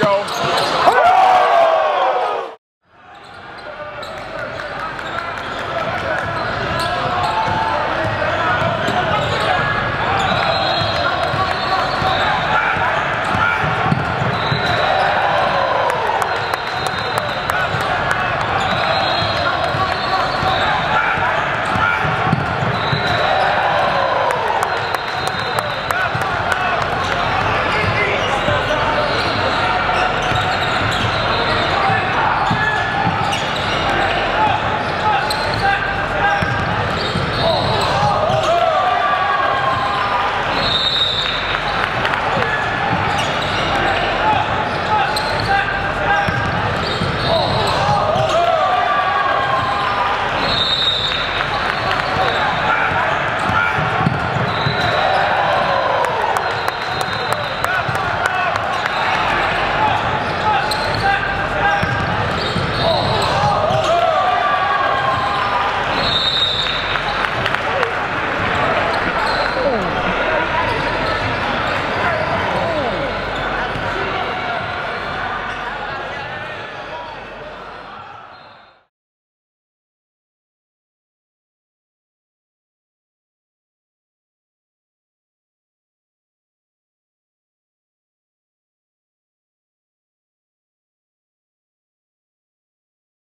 go.